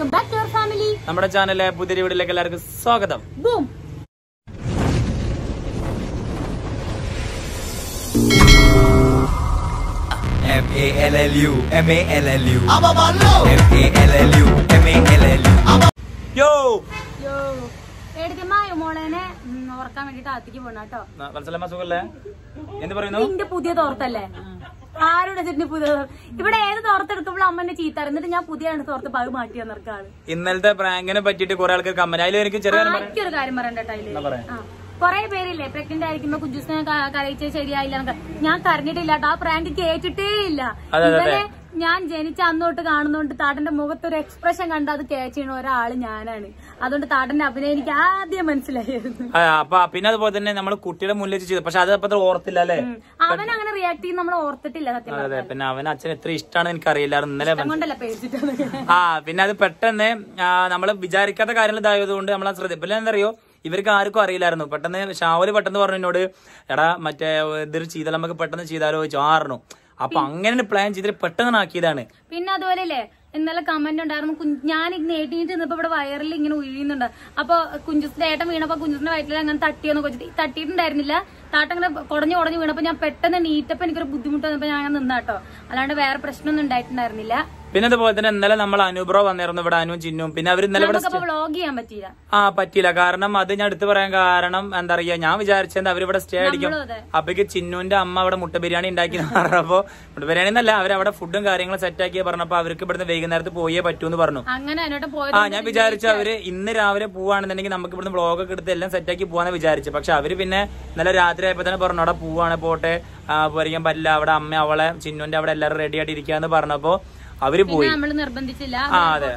Welcome back to our family നമ്മുടെ ചാനലിലെ പുതിയ വീട്ടിലേക്ക് എല്ലാവർക്കും സ്വാഗതം. Boom M A L L U M A L L U. M A L L U M A L L U. യോ യോ എടുക്കമായ മോളേനെ ഉം, ഉറക്കാൻ വേണ്ടിട്ട് ആത്തിക്ക് പോണ കേട്ടോ. സുഖല്ലേ? എന്ത് പറയുന്നു? നിന്റെ പുതിയ തോർത്തല്ലേ? ആരുടെ ചെറിയ പുതിയ ഇവിടെ ഏത് തോർത്തെടുക്കുമ്പോൾ അമ്മന്റെ ചീത്ത എന്നിട്ട് ഞാൻ പുതിയാണ് തോർത്ത് പകു മാറ്റി വന്നിറക്കാണ് ഇന്നലത്തെ പ്രാങ്കിനെ പറ്റിട്ട് കുറെ ആൾക്കാർ കമ്മൻ അതിൽ എനിക്ക് ചെറിയ കാര്യം പറയണ്ട. കൊറേ പേരില്ലേ പ്രഗ്നന്റ് ആയിരിക്കുമ്പോ കുഞ്ചുസിനെ കരയിച്ചത് ശരിയായില്ല ഞാൻ കരഞ്ഞിട്ടില്ല ആ പ്രാങ്ക് കേട്ടിട്ടേ ഇല്ല. ഞാൻ ജനിച്ച അന്നോട്ട് കാണുന്നോണ്ട് താട്ടന്റെ മുഖത്തൊരു എക്സ്പ്രഷൻ കണ്ട് അത് ക്യാച്ച് ചെയ്യണ ഒരാൾ ഞാനാണ്. അതുകൊണ്ട് താടന്റെ അഭിനയം എനിക്ക് ആദ്യം മനസ്സിലായിരുന്നു. അപ്പൊ പിന്നെ അതുപോലെ തന്നെ നമ്മൾ കുട്ടിയുടെ മുന്നിൽ ചെയ്തു. പക്ഷെ അത് ഓർത്തില്ല അല്ലേ? അവൻ അങ്ങനെ റിയാക്ട് ചെയ്ത് നമ്മൾ ഓർത്തിട്ടില്ല സത്യം അതെ പിന്നെ അവൻ അച്ഛൻ എത്ര ഇഷ്ടമാണ് എനിക്ക് അറിയില്ലായിരുന്നു ഇന്നലെ ആ പിന്നെ അത് പെട്ടെന്ന് നമ്മൾ വിചാരിക്കാത്ത കാര്യങ്ങൾ ഇതായതുകൊണ്ട് നമ്മൾ ശ്രദ്ധ പിന്നെ എന്തറിയോ ഇവർക്ക് ആർക്കും അറിയില്ലായിരുന്നു. പെട്ടെന്ന് ഷാവൽ പെട്ടെന്ന് പറഞ്ഞു എന്നോട് എടാ മറ്റേ ഇതൊരു ചെയ്താൽ നമുക്ക് പെട്ടെന്ന് ചെയ്താലോ ചോദിച്ചു ആറിനു അപ്പൊ അങ്ങനെ പ്ലാൻ ചെയ്തിട്ട് പെട്ടെന്ന് ആക്കിയതാണ് പിന്നെ അതുപോലെ അല്ലേ ഇന്നലെ കമന്റ് ഉണ്ടായിരുന്നു ഞാൻ ഇങ്ങനെ ഏട്ടിട്ട് ഇന്നിപ്പോ ഇവിടെ വയറിൽ ഇങ്ങനെ ഉഴിയുന്നുണ്ട്. അപ്പൊ കുഞ്ചുസിന്റെ ഏട്ടൻ വീണപ്പോ കുഞ്ചുസിന്റെ വയറ്റിൽ അങ്ങനെ തട്ടിയെന്ന് കൊച്ചു തട്ടിയിട്ടുണ്ടായിരുന്നില്ല. താട്ടങ്ങനെ കുടഞ്ഞു കുടഞ്ഞു വീണപ്പോ ഞാൻ പെട്ടെന്ന് നീറ്റപ്പോ എനിക്കൊരു ബുദ്ധിമുട്ട് വന്നപ്പോ ഞാൻ അങ്ങനെ നിന്നാട്ടോ. അല്ലാണ്ട് വേറെ പ്രശ്നമൊന്നും ഉണ്ടായിട്ടുണ്ടായിരുന്നില്ല. പിന്നെ അതുപോലെ തന്നെ ഇന്നലെ നമ്മൾ അനുബ്രോ വന്നിരുന്നു ഇവിടെ അനുവും ചിന്നും പിന്നെ അവർ ഇന്നലെ ഇവിടെ ആ പറ്റിയില്ല. കാരണം അത് ഞാൻ എടുത്തു പറയാൻ കാരണം എന്താ പറയാ ഞാൻ വിചാരിച്ചത് അവരിവിടെ സ്റ്റേ അടിക്കും അപ്പൊക്ക് ചിന്നുവിന്റെ അമ്മ അവിടെ മുട്ട ബിരിയാണി ഉണ്ടാക്കി എന്ന് പറഞ്ഞപ്പോ മുട്ട ബിരിയാണി എന്നല്ല അവരവിടെ ഫുഡും കാര്യങ്ങളും സെറ്റ് ആക്കി പറഞ്ഞപ്പോ അവർക്ക് ഇവിടുന്ന് വൈകുന്നേരത്ത് പോയേ പറ്റൂന്ന് പറഞ്ഞു. അങ്ങനെ എന്നോട്ട് പോയത് ആ ഞാൻ വിചാരിച്ചു അവർ ഇന്ന് രാവിലെ പോവാണെന്നുണ്ടെങ്കിൽ നമുക്ക് ഇവിടുന്ന് ബ്ലോഗ് ഒക്കെ എടുത്ത് എല്ലാം സെറ്റ് ആക്കി പോവാന്ന് വിചാരിച്ചു. പക്ഷെ അവർ പിന്നെ ഇന്നലെ രാത്രി ആയപ്പോ തന്നെ പറഞ്ഞു അവിടെ പോവാണ് പോട്ടെ. പോരിക്കാൻ പറ്റില്ല. അവിടെ അമ്മ അവളെ ചിന്നുന്റെ അവിടെ എല്ലാവരും റെഡി ആയിട്ട് ഇരിക്കാന്ന് പറഞ്ഞപ്പോ അവർ പോയി. ആ, അതെ.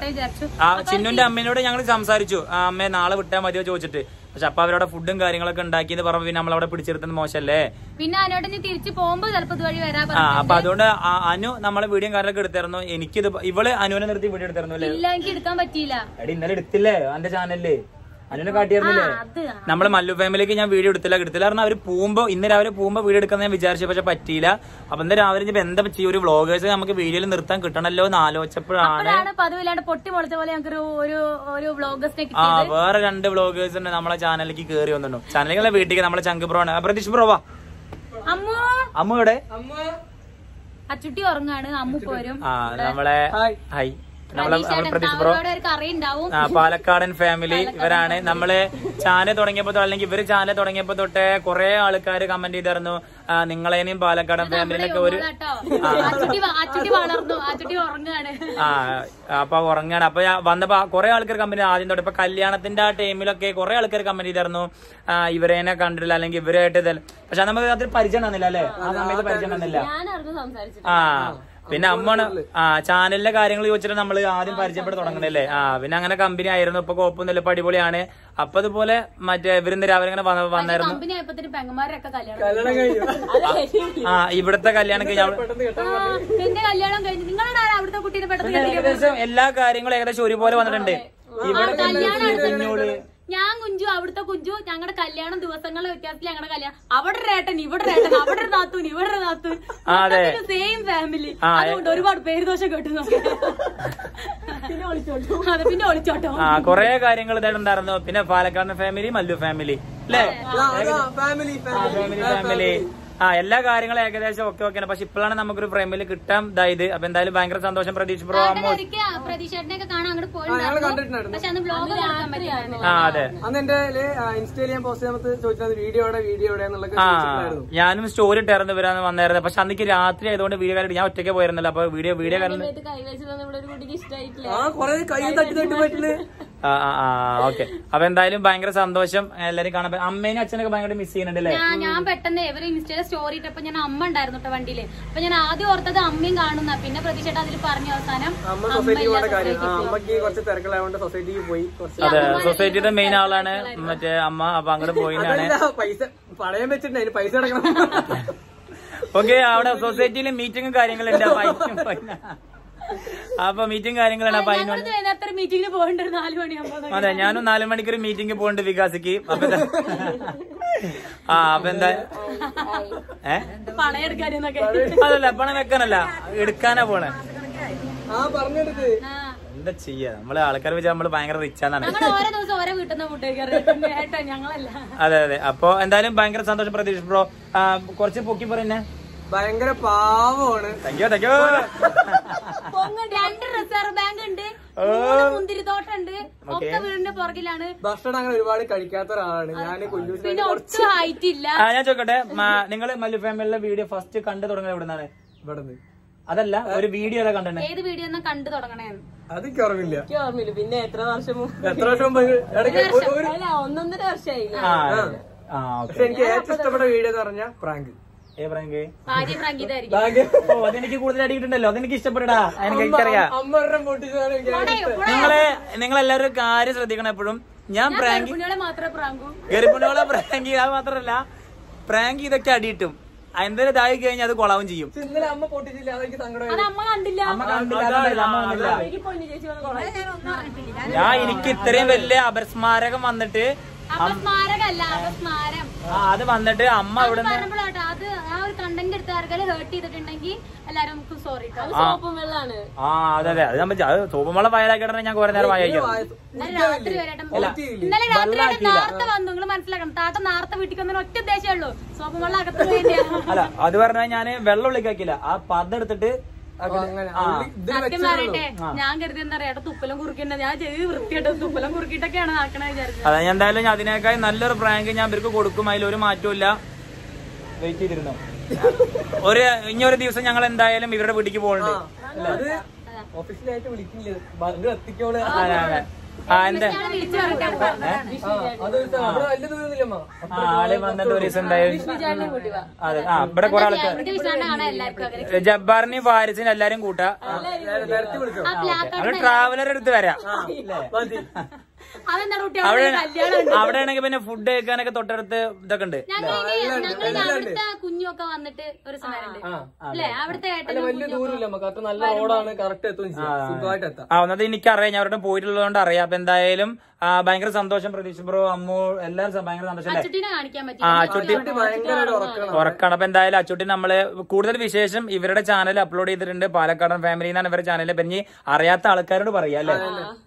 ആ ചിന്നുന്റെ അമ്മേനോട് ഞങ്ങൾ സംസാരിച്ചു. ആ അമ്മയെ നാളെ വിട്ടാൽ മതിയോ ചോദിച്ചിട്ട്. പക്ഷെ അപ്പൊ അവരവിടെ ഫുഡും കാര്യങ്ങളൊക്കെ ഉണ്ടാക്കിയെന്ന് പറഞ്ഞു പിന്നെ നമ്മളവിടെ പിടിച്ചെടുത്തത് മോശല്ലേ? പിന്നെ അനോട് നീ തിരിച്ചു പോകുമ്പോ ചിലപ്പോ ഇതുവഴി ആ അപ്പൊ അതുകൊണ്ട് അനു നമ്മളെ വീഡിയോ കാര്യങ്ങളൊക്കെ എടുത്തായിരുന്നു എനിക്കിത് ഇവൾ അനുവിനെ നിർത്തി വീഡിയോ എടുത്തായിരുന്നു അല്ലേ? എനിക്ക് എടുക്കാൻ പറ്റിയില്ല. എടി ഇന്നലെ എടുത്തില്ലേ? അന്റെ ചാനലിൽ. അനുവിനെ കാട്ടിയായിരുന്നില്ലേ? അത് നമ്മൾ മല്ലു ഫാമിലിക്ക് ഞാൻ വീഡിയോ എടുത്തില്ല എടുത്തില്ല. കാരണം അവർ പോകുമ്പോ ഇന്ന് രാവിലെ പോകുമ്പോ വീഡിയോ എടുക്കാൻ ഞാൻ വിചാരിച്ചു പക്ഷെ പറ്റിയില്ല. അപ്പൊ ഇന്ന് രാവിലെ ഇപ്പൊ എന്താ ചെയ്യും ഒരു വ്ളോഗേഴ്സ് നമുക്ക് വീഡിയോയിൽ നിർത്താൻ കിട്ടണല്ലോ എന്ന് ആലോചിച്ചപ്പോഴാണ്. പതിവില്ലാണ്ട് പൊട്ടി മുളച്ച പോലെ ഞങ്ങൾക്ക് ഒരു ഒരു വ്ളോഗേഴ്സിനെ ആ വേറെ രണ്ട് വ്ളോഗേഴ്സ് ഉണ്ട് നമ്മളെ ചാനലിലേക്ക് കയറി വന്നിട്ടു ചാനലിലെ വീട്ടിലേക്ക്. നമ്മളെ ചങ്ക് പ്രോ ആണ്. പ്രതീഷ് ബ്രോ വാ. അമ്മു? അമ്മ ഇവിടെ അച്ചുട്ടി ഉറങ്ങാണ്. അമ്മ പോരും. ആ നമ്മളെ ഹായ് നമ്മളെ ബ്രോ ആ പാലക്കാടൻ ഫാമിലി ഇവരാണ്. നമ്മൾ ചാനൽ തുടങ്ങിയപ്പോ അല്ലെങ്കിൽ ഇവർ ചാനൽ തുടങ്ങിയപ്പോ തൊട്ടേ കുറെ ആൾക്കാർ കമന്റ് ചെയ്തായിരുന്നു നിങ്ങളേനെയും പാലക്കാടൻ ഫാമിലിയിലൊക്കെ ഒരു ആ. അപ്പൊ ഉറങ്ങാണ്. അപ്പൊ വന്നപ്പോ കുറെ ആൾക്കാർ കമന്റ് ആദ്യം തൊട്ട് ഇപ്പൊ കല്യാണത്തിന്റെ ആ ടൈമിലൊക്കെ കുറെ ആൾക്കാർ കമന്റ് ചെയ്തായിരുന്നു ഇവരേനെ കണ്ടിട്ടില്ല. അല്ലെങ്കിൽ ഇവരായിട്ട് പക്ഷെ നമുക്ക് അതിൽ പരിചയം തന്നില്ല അല്ലെ? ആ സമയത്ത് പരിചയം തന്നില്ല. ആ. പിന്നെ അമ്മണ് ആ ചാനലിലെ കാര്യങ്ങൾ ചോദിച്ചിട്ട് നമ്മൾ ആദ്യം പരിചയപ്പെട്ട് തുടങ്ങണല്ലേ ആ പിന്നെ അങ്ങനെ കമ്പനി ആയിരുന്നു ഇപ്പൊ കുഴപ്പമൊന്നുമില്ല ഇപ്പൊ അടിപൊളിയാണ്. അപ്പൊ അതുപോലെ മറ്റേ ഇവരിന്ന് രാവിലെ ഇങ്ങനെ വന്നായിരുന്നു. ആ ഇവിടത്തെ കല്യാണം കഴിഞ്ഞ? ഏകദേശം എല്ലാ കാര്യങ്ങളും ഏകദേശം ഒരുപോലെ വന്നിട്ടുണ്ട്. ഇവിടെ ആ, കല്യാണം കുഞ്ഞോൾ ഞാൻ കുഞ്ചു അവിടുത്തെ കുഞ്ചു ഞങ്ങളുടെ കല്യാണം ദിവസങ്ങളുടെ വ്യത്യാസത്തിൽ ഞങ്ങളുടെ കല്യാണം. അവിടെ ഒരു ഏട്ടൻ ഇവിടെ ഏട്ടൻ അവിടെ നാത്തൂൻ ഇവിടെ നാത്തൂൻ. സെയിം ഫാമിലി അതുകൊണ്ട് ഒരുപാട് പേര് ദോഷം കേട്ടു പിന്നെ ഒളിച്ചോട്ടോ. അതെ പിന്നെ ഒളിച്ചോട്ടോ. ആ കൊറേ കാര്യങ്ങൾ ഇതായിട്ടുണ്ടായിരുന്നു പിന്നെ പാലക്കാട് ഫാമിലി മല്ലു ഫാമിലി അല്ലേ? ഫാമിലി ഫാമിലി ഫാമിലി ആ എല്ലാ കാര്യങ്ങളും ഏകദേശം ഓക്കെ ഓക്കെയാണ് പക്ഷെ ഇപ്പോഴാണ് നമുക്കൊരു ഫ്രെയിമിൽ കിട്ടാൻ ഇതായത് അപ്പൊ എന്തായാലും ഭയങ്കര സന്തോഷം പ്രതീക്ഷ ബ്രോ ആ അതെ. ഞാനും സ്റ്റോറി ഇട്ടായിരുന്നു വരാന്ന് വന്നായിരുന്നു. പക്ഷെ അന്നിക്ക് രാത്രി ആയതുകൊണ്ട് വീഡിയോ കാര്യം ഞാൻ ഒറ്റയ്ക്ക് പോയിരുന്നില്ല. അപ്പൊ വീഡിയോ വീഡിയോ കാരണം ഓക്കെ. അപ്പൊ എന്തായാലും ഭയങ്കര സന്തോഷം എല്ലാരും കാണാൻ പറ്റും. അമ്മേനും അച്ഛനൊക്കെ ഭയങ്കര മിസ് ചെയ്യുന്നുണ്ട് അല്ലേ? ഞാൻ പെട്ടെന്ന് ഇവർ ഇൻസ്റ്റയിലെ സ്റ്റോറി ഇട്ടപ്പോ ഞാൻ അമ്മ ഉണ്ടായിരുന്നു കേട്ടോ വണ്ടിയിൽ. അപ്പൊ ഞാൻ ആദ്യം ഓർത്തത് അമ്മയും കാണുന്ന. പിന്നെ പ്രതീക്ഷേട്ട അതിൽ പറഞ്ഞു അവസാനം അമ്മ സൊസൈറ്റി പോകേണ്ട കാര്യം. ആ അമ്മയ്ക്ക് കുറച്ച് തിരക്കുള്ളതുകൊണ്ട് സൊസൈറ്റിക്ക് പോയി. കുറച്ച് അതെ സൊസൈറ്റിയുടെ മെയിൻ ആളാണ് മറ്റേ അമ്മ അപ്പൊ അങ്ങോട്ട് പോയിട്ടാണ് പൈസ പണയം വെച്ചിട്ടുണ്ട് അതിന് പൈസ അടക്കണം. ഓക്കെ അവിടെ സൊസൈറ്റിയിൽ മീറ്റിംഗും കാര്യങ്ങളും ഉണ്ട്. അപ്പൊ മീറ്റിംഗ് കാര്യങ്ങളാണ്. അപ്പൊ അതിനോട് മീറ്റിംഗിന് പോകേണ്ട ഒരു നാല് മണിയാകുമ്പോ അതെ ഞാനും നാലു മണിക്കൊരു മീറ്റിംഗ് പോകണ്ട് വികാസിക്ക്. അപ്പൊ ആ അപ്പൊ എന്താ? ഏ? അതല്ല പണം വെക്കാനല്ല. എടുക്കാനാ പോണേ. എന്താ ചെയ്യാ? നമ്മൾ ആൾക്കാർ വെച്ചാൽ നമ്മൾ ഭയങ്കര റിച്ചാന്നാണ് അതെ അതെ. അപ്പൊ എന്തായാലും ഭയങ്കര സന്തോഷം പ്രതീക്ഷ ബ്രോ കുറച്ച് പൊക്കി പറയുന്നേ ഭയങ്കര പാവമാണ്. രണ്ട് റിസർവ് ബാങ്ക് ഉണ്ട്. ഒക്കെ വീടിന്റെ പുറകിലാണ്. ഭക്ഷണം അങ്ങനെ ഒരുപാട് കഴിക്കാത്ത ഒരാളാണ്. ഞാൻ പിന്നെ ഒട്ടും ഞാൻ ചോദിക്കട്ടെ. നിങ്ങൾ മല്ലു ഫാമിലിയുടെ വീഡിയോ ഫസ്റ്റ് കണ്ടു തുടങ്ങുന്നത് എവിടെ നിന്നാണ് ഇവിടെ നിന്ന് അതല്ല ഒരു വീഡിയോ ഏതാ കണ്ടേ ഏത് വീഡിയോ ഒന്നും കണ്ടു തുടങ്ങണേ ഓർമ്മയില്ല. ഓർമ്മയില്ല. പിന്നെ എത്ര വർഷം എത്ര വർഷം മുമ്പ്? ഇടയ്ക്ക് ഒരു- ഒരു അല്ല ഒന്നൊന്നര വർഷമായി. ആ ആ. ഓക്കെ. പക്ഷെ എനിക്ക് ഏറ്റവും ഇഷ്ടപ്പെട്ട വീഡിയോ എന്ന് പറഞ്ഞാൽ പ്രാങ്ക്. അതെനിക്ക് കൂടുതൽ അടിയിട്ടുണ്ടല്ലോ അതെനിക്ക് ഇഷ്ടപ്പെടാ. എനിക്ക് എനിക്കറിയാം നിങ്ങളെ നിങ്ങളെല്ലാവരും കാര്യം ശ്രദ്ധിക്കണം എപ്പോഴും. ഞാൻ പ്രാങ്ക് ഗരിപ്പുണ്ണികളെ മാത്രമേ പ്രാങ്കൂ. ഗർഭിണികളെ പ്രാങ്ക് ചെയ്താൽ മാത്രല്ല പ്രാങ്ക് ഇതൊക്കെ അടിയിട്ടും. എന്തെങ്കിലും ഇതായി കഴിഞ്ഞാൽ അത് കൊളാവും ചെയ്യും. അത് ഞാൻ എനിക്ക് ഇത്രയും വലിയ അപസ്മാരകം വന്നിട്ട് അപസ്മാരകല്ല അപസ്മാരം. ആ, അത് വന്നിട്ട് അമ്മ ഇവിടെ നിന്ന് പറഞ്ഞപ്പോഴാട്ടോ അത് ആ ഒരു കണ്ടന്റ് എടുത്ത ആർക്കെങ്കിലും ഹേർട്ട് ചെയ്തിട്ടുണ്ടെങ്കിൽ എല്ലാരും നമുക്ക് സോറി സോപ്പും വെള്ളാണ്. ആ അതെ അതെ. അത് നമ്മൾ അത് വയലാക്കിയിട്ട് ഞാൻ കുറെ നേരം വായിക്കാം. ഇന്നലെ രാത്രി ഇന്നലെ രാത്രി വരെ നേരത്തെ വന്നു നിങ്ങൾ മനസ്സിലാക്കണം. താത്ത നേരത്തെ വീട്ടിൽ വന്നതിന് ഒറ്റ ഉദ്ദേശമേ ഉള്ളൂ. സോപ്പ് വെള്ളം അകത്ത് അല്ല അത് പറഞ്ഞാൽ ഞാൻ വെള്ളം ഉള്ളിക്കാക്കില്ല ആ പദം എടുത്തിട്ട് ഞാൻ കരുതി എന്താ പറയാ തുപ്പലം കുറുക്കിണ്ട ഞാൻ ചെയ്ത് വൃത്തിയായിട്ട് തുപ്പലം കുറുക്കിട്ടൊക്കെയാണ് നടക്കണത് വിചാരിച്ചത്. അതെ എന്തായാലും അതിനേക്കാൾ നല്ലൊരു പ്രാങ്ക് ഞാൻ ഇവർക്ക് കൊടുക്കും. അതിലൊരു ഒരു മാറ്റവും ഇല്ല. വെയിറ്റ് ചെയ്തിരുന്നു? ഒരു ഇനി ഒരു ദിവസം ഞങ്ങൾ എന്തായാലും ഇവരുടെ വീട്ടിക്ക് പോകുന്നുണ്ട് ഒഫീഷ്യലായിട്ട് വിളിക്കില്ല. എത്തിക്കോൾ. ആ ആൾ വന്നിട്ട് ഒരു ദിവസം അതെ ഇവിടെ കൊറേ ആൾക്കാർ ജബ്ബാറിനെയും ഫാരിസിനും എല്ലാരും കൂട്ടാ. ട്രാവലർ എടുത്ത് വരാം. അവിടെ അവിടെ കല്യാണം അവിടെ ആണെങ്കിൽ പിന്നെ ഫുഡ് കഴിക്കാനൊക്കെ തൊട്ടടുത്ത് ഇതൊക്കെ ഉണ്ട്. അവിടുത്തെ കുഞ്ഞൊക്കെ വന്നിട്ട് ഒരു സമയമുണ്ട് അല്ലേ? അവിടുത്തെ ഒന്നത് എനിക്കറിയാം. ഞാൻ അവരുടെ പോയിട്ടുള്ളതുകൊണ്ട് അറിയാം. അപ്പൊ എന്തായാലും ഭയങ്കര സന്തോഷം പ്രതീക്ഷ ബ്രോ അമ്മു എല്ലാവരും ഭയങ്കര സന്തോഷം അച്ചുട്ടി ഉറക്കണം. അപ്പൊ എന്തായാലും അച്ചുട്ടി നമ്മൾ കൂടുതൽ വിശേഷം ഇവരുടെ ചാനൽ അപ്ലോഡ് ചെയ്തിട്ടുണ്ട്. പാലക്കാടൻ ഫാമിലി എന്നാണ് ഇവരുടെ ചാനലിൽ പിന്നെ അറിയാത്ത ആൾക്കാരോട് പറയാ അല്ലേ?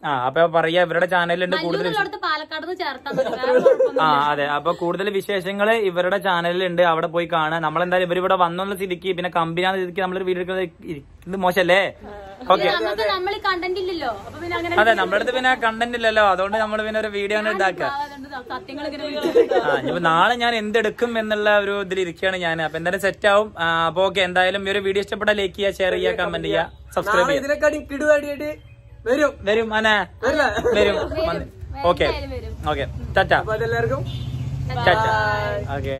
ആ അപ്പൊ പറയാ ഇവരുടെ ചാനലുണ്ട് കൂടുതൽ ആ അതെ. അപ്പൊ കൂടുതൽ വിശേഷങ്ങൾ ഇവരുടെ ചാനലിൽ ഉണ്ട് അവിടെ പോയി കാണാൻ നമ്മളെന്തായാലും ഇവർ ഇവരിവിടെ വന്നുള്ള സ്ഥിതിക്ക് പിന്നെ കമ്പനിയാന്ന സ്ഥിതിക്ക് നമ്മളൊരു വീഡിയോ എടുക്കുന്നത് ഇത് മോശല്ലേ? ഓക്കെ നമ്മൾ കണ്ടന്റ് ഇല്ലല്ലോ. അപ്പൊ പിന്നെ അങ്ങനെ അതെ നമ്മുടെ അടുത്ത് പിന്നെ കണ്ടന്റ് ഇല്ലല്ലോ. അതുകൊണ്ട് നമ്മൾ പിന്നെ ഒരു വീഡിയോ ആണ് ഇതാക്കുക ആ നാളെ ഞാൻ എന്തെടുക്കും എന്നുള്ള ഒരു ഇതിൽ ഇരിക്കുകയാണ് ഞാൻ അപ്പൊ എന്തായാലും സെറ്റ് ആവും. അപ്പൊ ഓക്കെ എന്തായാലും ഈ ഒരു വീഡിയോ ഇഷ്ടപ്പെട്ടാൽ ലൈക്ക് ചെയ്യുക ഷെയർ ചെയ്യുക കമന്റ് ചെയ്യുക സബ്സ്ക്രൈബ് ചെയ്യുക. വരും വരും അനെ. വരും. ഓക്കെ. വരും. ഓക്കെ. ടാറ്റ. അപ്പൊ അതെല്ലാവർക്കും ടാറ്റ. ഓക്കെ.